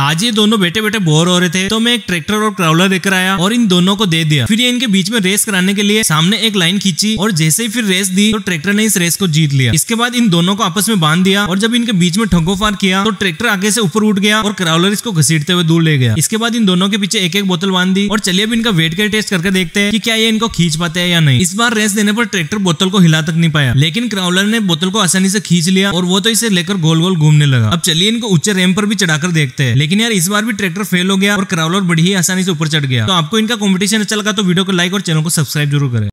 आज ये दोनों बेटे बेटे बोर हो रहे थे तो मैं एक ट्रैक्टर और क्राउलर लेकर आया और इन दोनों को दे दिया। फिर ये इनके बीच में रेस कराने के लिए सामने एक लाइन खींची और जैसे ही फिर रेस दी तो ट्रैक्टर ने इस रेस को जीत लिया। इसके बाद इन दोनों को आपस में बाँध दिया और जब इनके बीच में ठगोफार किया तो ट्रैक्टर आगे से ऊपर उठ गया और क्राउलर इसको घसीटते हुए दूर ले गया। इसके बाद इन दोनों के पीछे एक एक बोतल बाँध दी और चलिए अब इनका वेट कर टेस्ट करके देखते हैं कि क्या ये इनको खींच पाते हैं या नहीं। इस बार रेस देने पर ट्रैक्टर बोतल को हिला तक नहीं पाया, लेकिन क्राउलर ने बोतल को आसानी से खींच लिया और वो तो इसे लेकर गोल गोल घूमने लगा। अब चलिए इनको ऊँचे रेम पर भी चढ़ाकर देखते हैं लेकिन यार, इस बार भी ट्रैक्टर फेल हो गया और क्राउलर ही आसानी से ऊपर चढ़ गया। तो आपको इनका कॉम्पिटिशन अच्छा लगा तो वीडियो को लाइक और चैनल को सब्सक्राइब ज़रूर करें।